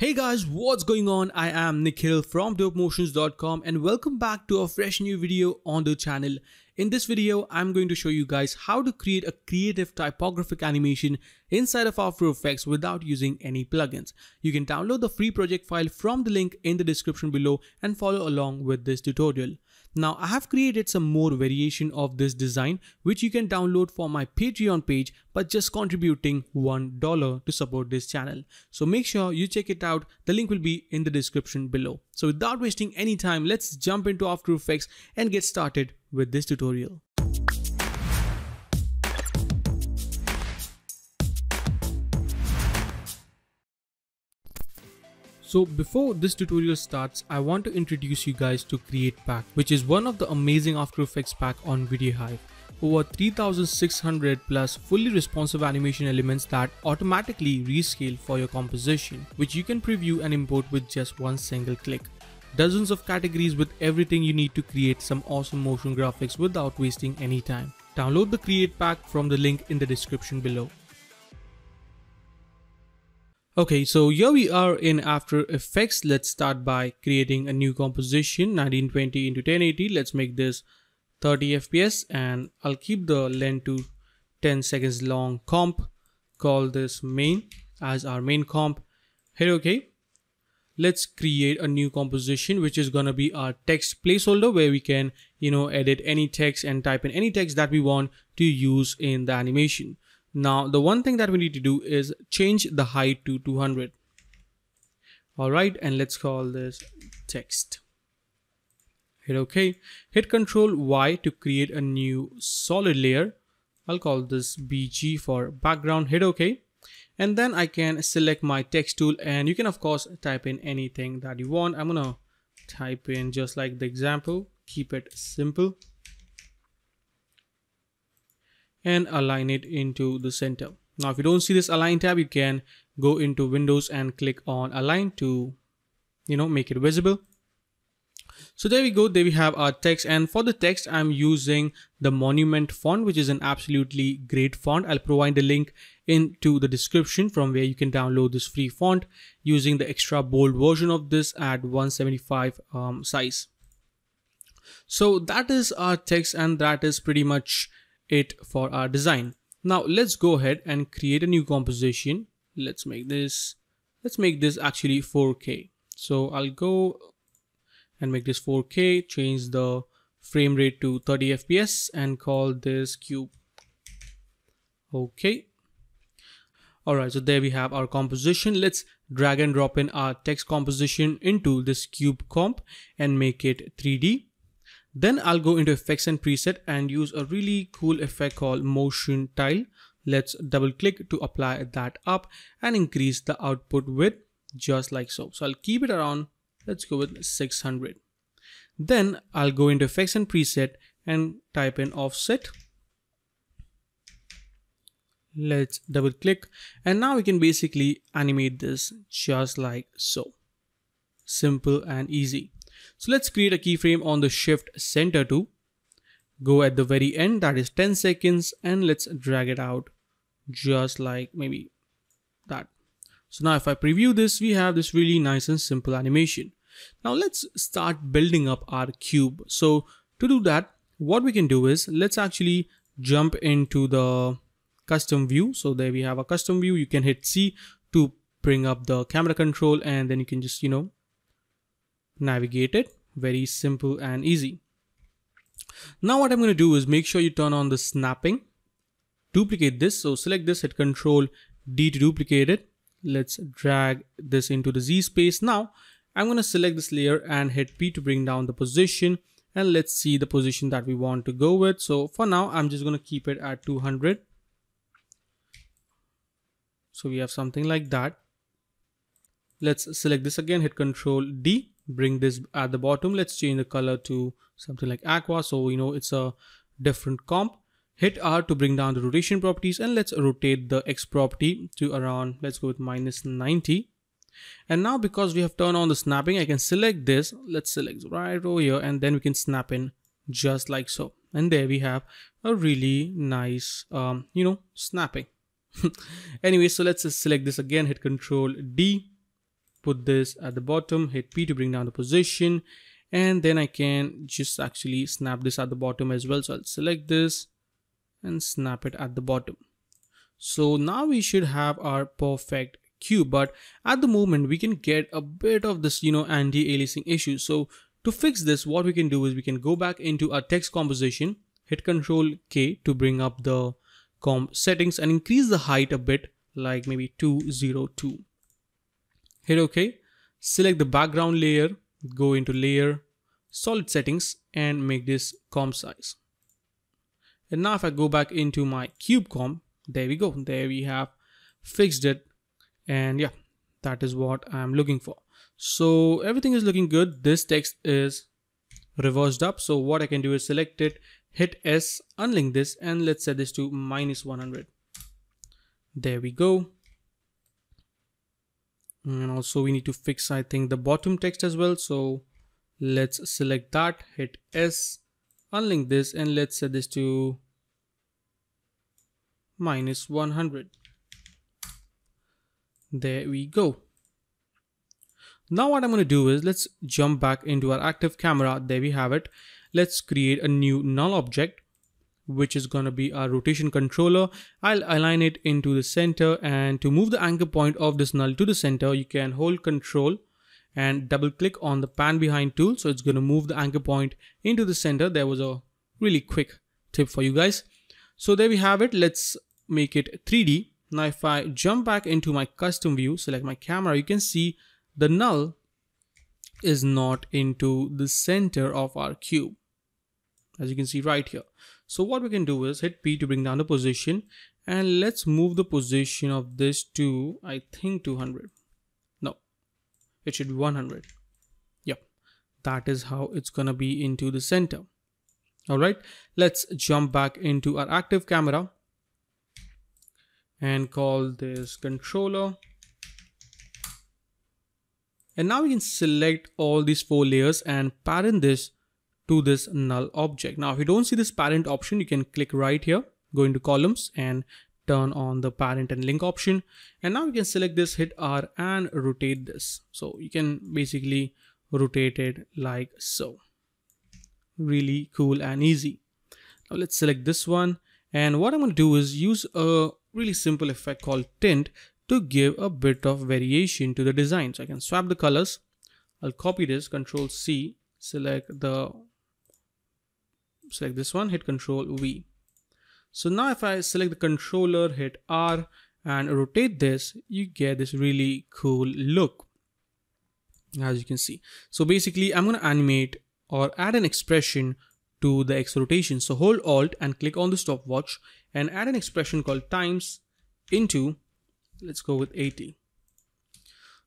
Hey guys, what's going on? I am Nikhil from dopemotions.com and welcome back to a fresh new video on the channel. In this video, I'm going to show you guys how to create a creative typographic animation inside of After Effects without using any plugins. You can download the free project file from the link in the description below and follow along with this tutorial. Now I have created some more variation of this design which you can download for my Patreon page by just contributing $1 to support this channel. So make sure you check it out. The link will be in the description below. So without wasting any time, let's jump into After Effects and get started with this tutorial. So before this tutorial starts, I want to introduce you guys to Create Pack, which is one of the amazing After Effects pack on VideoHive. Over 3600 plus fully responsive animation elements that automatically rescale for your composition, which you can preview and import with just one single click. Dozens of categories with everything you need to create some awesome motion graphics without wasting any time. Download the Create Pack from the link in the description below. Okay, so here we are in After Effects. Let's start by creating a new composition 1920 into 1080. Let's make this 30 FPS and I'll keep the length to 10 seconds long comp. Call this main as our main comp. Hit OK. Let's create a new composition which is gonna be our text placeholder where we can you know edit any text and type in any text that we want to use in the animation. Now, the one thing that we need to do is change the height to 200. All right, and let's call this text. Hit OK. Hit Control Y to create a new solid layer. I'll call this BG for background. Hit OK. And then I can select my text tool and you can of course type in anything that you want. I'm gonna type in just like the example, keep it simple and align it into the center. Now, if you don't see this align tab, you can go into Windows and click on align to, you know, make it visible. So there we go. There we have our text. And for the text, I'm using the Monument font, which is an absolutely great font. I'll provide the link into the description from where you can download this free font using the extra bold version of this at 175 um, size. So that is our text and that is pretty much it for our design. Now let's go ahead and create a new composition. Let's make this, let's make this actually 4K. So I'll go and make this 4K, change the frame rate to 30 FPS and call this cube. Okay. Alright, so there we have our composition. Let's drag and drop in our text composition into this cube comp and make it 3D. Then I'll go into effects and preset and use a really cool effect called motion tile. Let's double click to apply that up and increase the output width just like so. So I'll keep it around, let's go with 600. Then I'll go into effects and preset and type in offset. Let's double click and now we can basically animate this just like so. Simple and easy. So let's create a keyframe on the shift center to go at the very end that is 10 seconds and let's drag it out just like maybe that. So now if I preview this, we have this really nice and simple animation. Now let's start building up our cube. So to do that, what we can do is let's actually jump into the custom view. So there we have a custom view. You can hit C to bring up the camera control and then you can just, you know, navigate it very simple and easy. Now what i'm going to do is make sure you turn on the snapping. Duplicate this. So select this hit control d to duplicate it. Let's drag this into the z space. Now i'm going to select this layer and hit p to bring down the position. And let's see the position that we want to go with. So for now i'm just going to keep it at 200 so we have something like that. Let's select this again hit control d bring this at the bottom. Let's change the color to something like aqua. So you know it's a different comp. Hit r to bring down the rotation properties and let's rotate the x property to around let's go with minus 90 and now because we have turned on the snapping i can select this. Let's select right over here and then we can snap in just like so. And there we have a really nice um you know snapping. Anyway so let's select this again. Hit control d put this at the bottom, hit P to bring down the position. And then I can just actually snap this at the bottom as well. So I'll select this and snap it at the bottom. So now we should have our perfect cube, but at the moment we can get a bit of this, you know, anti-aliasing issue. So to fix this, what we can do is we can go back into our text composition, hit Control K to bring up the comp settings and increase the height a bit, like maybe 202. Hit OK, select the background layer, go into layer, solid settings and make this comp size. And now if I go back into my cube comp, there we go. There we have fixed it. And yeah, that is what I'm looking for. So everything is looking good. This text is reversed up. So what I can do is select it, hit S, unlink this, and let's set this to minus 100. There we go. And also we need to fix, I think, the bottom text as well. So let's select that, hit S, unlink this, and let's set this to minus 100. There we go. Now what I'm going to do is let's jump back into our active camera. There we have it. Let's create a new null object which is going to be our rotation controller. I'll align it into the center and to move the anchor point of this null to the center, you can hold control and double click on the pan behind tool. So it's going to move the anchor point into the center. There was a really quick tip for you guys. So there we have it. Let's make it 3D. Now if I jump back into my custom view, select my camera, you can see the null is not into the center of our cube as you can see right here. So what we can do is hit P to bring down the position and let's move the position of this to I think 200. No, it should be 100. Yep, that is how it's gonna be into the center. All right, let's jump back into our active camera and call this controller. And now we can select all these four layers and parent this to this null object. Now, if you don't see this parent option, you can click right here, go into columns and turn on the parent and link option. And now you can select this, hit R and rotate this. So you can basically rotate it like so. Really cool and easy. Now let's select this one. And what I'm going to do is use a really simple effect called tint to give a bit of variation to the design. So I can swap the colors. I'll copy this, control C, select the select this one, hit control V. So now if I select the controller, hit R and rotate this, you get this really cool look as you can see. So basically I'm going to animate or add an expression to the X rotation. So hold Alt and click on the stopwatch and add an expression called times into, let's go with 80.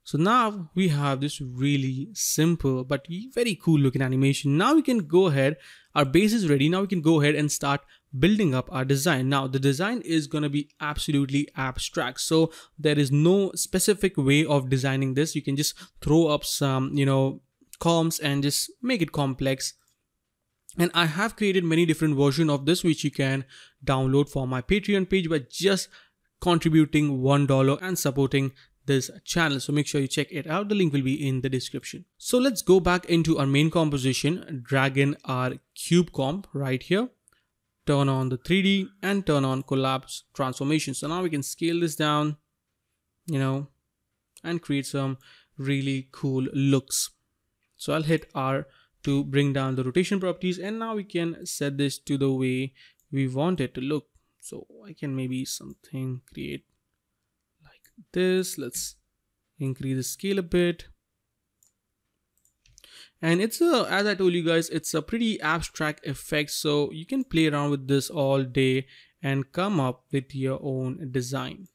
So now we have this really simple but very cool looking animation. Now we can go ahead, our base is ready. Now we can go ahead and start building up our design. Now the design is going to be absolutely abstract. So there is no specific way of designing this. You can just throw up some, you know, comps and just make it complex. And I have created many different versions of this which you can download for my Patreon page by just contributing $1 and supporting this channel. So make sure you check it out. The link will be in the description. So let's go back into our main composition drag in our cube comp right here. Turn on the 3d and turn on collapse transformation. So now we can scale this down you know and create some really cool looks. So i'll hit r to bring down the rotation properties and now we can set this to the way we want it to look. So i can maybe something create this. Let's increase the scale a bit. And it's a as i told you guys it's a pretty abstract effect. So you can play around with this all day and come up with your own design.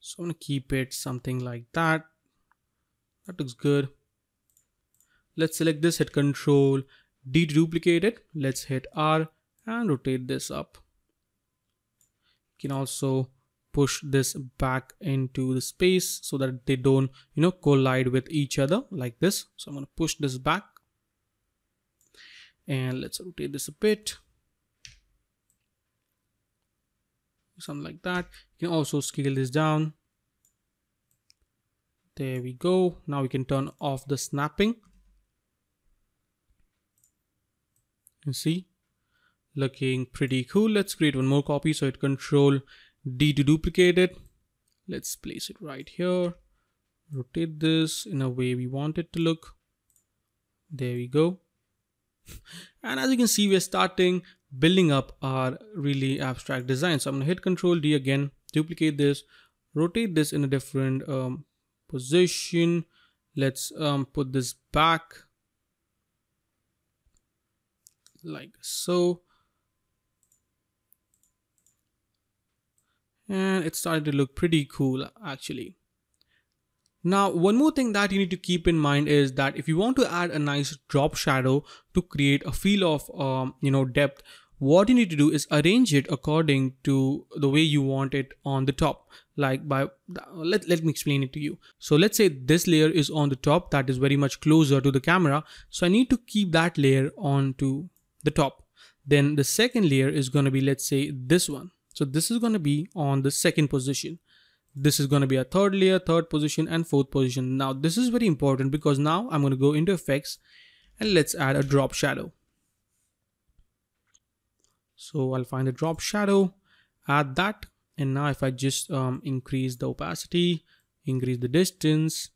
So i'm gonna keep it something like that. That looks good. Let's select this hit control d to duplicate it. Let's hit r and rotate this up can also push this back into the space so that they don't you know collide with each other like this. So i'm going to push this back. And let's rotate this a bit. Something like that. You can also scale this down. There we go. Now we can turn off the snapping. You see, looking pretty cool. Let's create one more copy. So hit control D to duplicate it. Let's place it right here. Rotate this in a way we want it to look. There we go. and as you can see, we're starting building up our really abstract design. So I'm gonna hit control D again, duplicate this, rotate this in a different um, position. Let's um, put this back like so. And it started to look pretty cool actually. Now, one more thing that you need to keep in mind is that if you want to add a nice drop shadow to create a feel of, um, you know, depth, what you need to do is arrange it according to the way you want it on the top. Like by, let, let me explain it to you. So let's say this layer is on the top that is very much closer to the camera. So I need to keep that layer onto the top. Then the second layer is going to be, let's say this one. So this is going to be on the second position. This is going to be a third layer third position and fourth position. Now this is very important because now i'm going to go into effects and let's add a drop shadow. So i'll find the drop shadow add that and now if i just um, increase the opacity increase the distance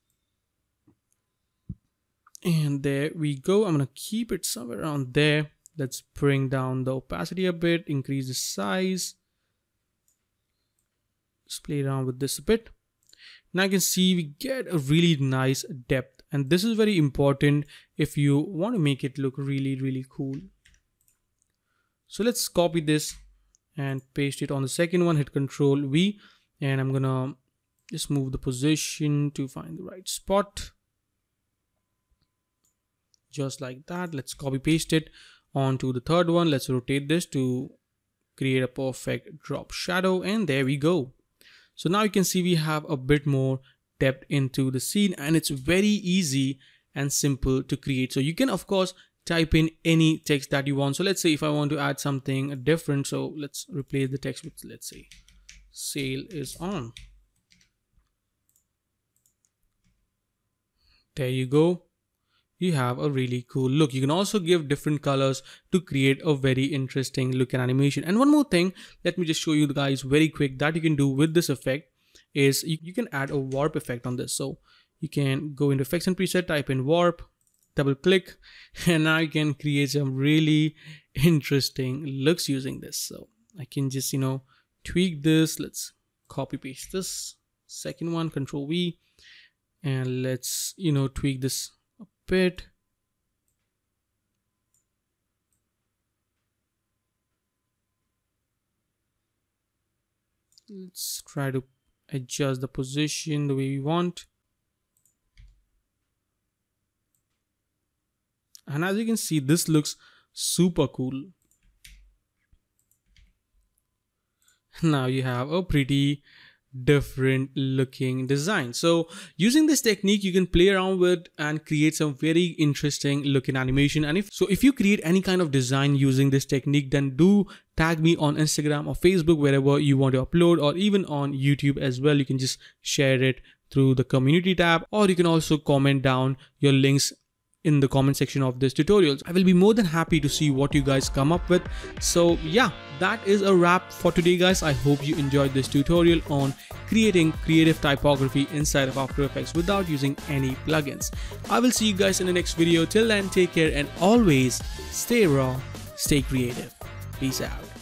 and there we go. I'm going to keep it somewhere around there. Let's bring down the opacity a bit increase the size Let's play around with this a bit. Now you can see we get a really nice depth and this is very important if you want to make it look really, really cool. So let's copy this and paste it on the second one, hit control V and I'm gonna just move the position to find the right spot. Just like that, let's copy paste it onto the third one. Let's rotate this to create a perfect drop shadow and there we go. So now you can see we have a bit more depth into the scene and it's very easy and simple to create. So you can of course type in any text that you want. So let's say if I want to add something different, so let's replace the text with let's say sale is on. There you go you have a really cool look. You can also give different colors to create a very interesting look and animation. And one more thing, let me just show you guys very quick that you can do with this effect is you, you can add a warp effect on this. So you can go into effects and preset, type in warp, double click, and now you can create some really interesting looks using this. So I can just, you know, tweak this. Let's copy paste this second one, control V, and let's, you know, tweak this bit let's try to adjust the position the way we want. And as you can see this looks super cool. Now you have a pretty different looking design. So using this technique, you can play around with and create some very interesting looking animation. And if so, if you create any kind of design using this technique, then do tag me on Instagram or Facebook, wherever you want to upload or even on YouTube as well. You can just share it through the community tab or you can also comment down your links in the comment section of this tutorial. I will be more than happy to see what you guys come up with. So yeah, that is a wrap for today guys. I hope you enjoyed this tutorial on creating creative typography inside of After Effects without using any plugins. I will see you guys in the next video. Till then, take care and always stay raw, stay creative. Peace out.